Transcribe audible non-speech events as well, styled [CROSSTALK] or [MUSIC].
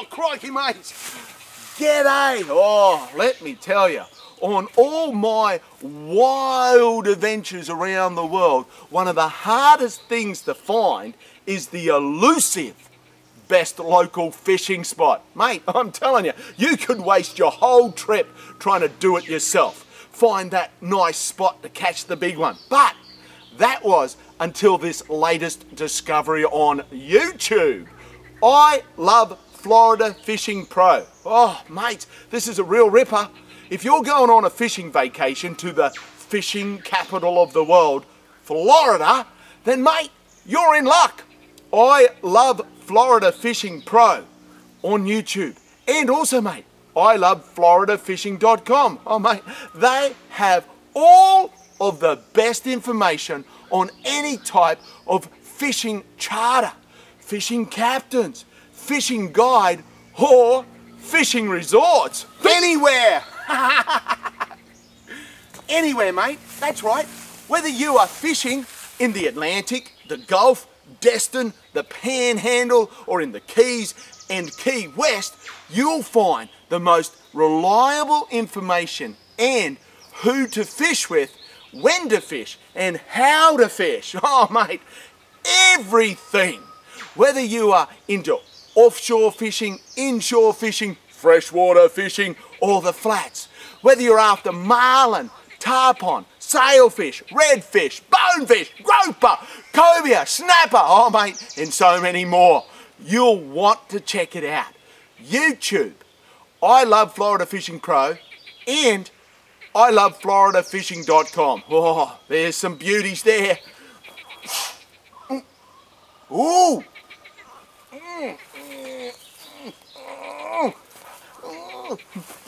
Oh, crikey, mate. G'day. Oh, let me tell you, on all my wild adventures around the world, one of the hardest things to find is the elusive best local fishing spot. Mate, [LAUGHS] I'm telling you, you could waste your whole trip trying to do it yourself. Find that nice spot to catch the big one. But that was until this latest discovery on YouTube. I love Florida Fishing Pro. Oh, mate, this is a real ripper. If you're going on a fishing vacation to the fishing capital of the world, Florida, then mate, you're in luck. I love Florida Fishing Pro on YouTube. And also, mate, I love floridafishing.com. Oh, mate, they have all of the best information on any type of fishing charter, fishing captains, fishing guide, or fishing resorts. Anywhere! [LAUGHS] Anywhere, mate. That's right. Whether you are fishing in the Atlantic, the Gulf, Destin, the Panhandle, or in the Keys and Key West, you'll find the most reliable information and who to fish with, when to fish, and how to fish. [LAUGHS] Oh, mate, everything. Whether you are into offshore fishing, inshore fishing, freshwater fishing, or the flats. Whether you're after marlin, tarpon, sailfish, redfish, bonefish, grouper, cobia, snapper, oh mate, and so many more. You'll want to check it out. YouTube. I love Florida Fishing Pro and I love floridafishing.com. Oh, there's some beauties there. Ooh. Mm.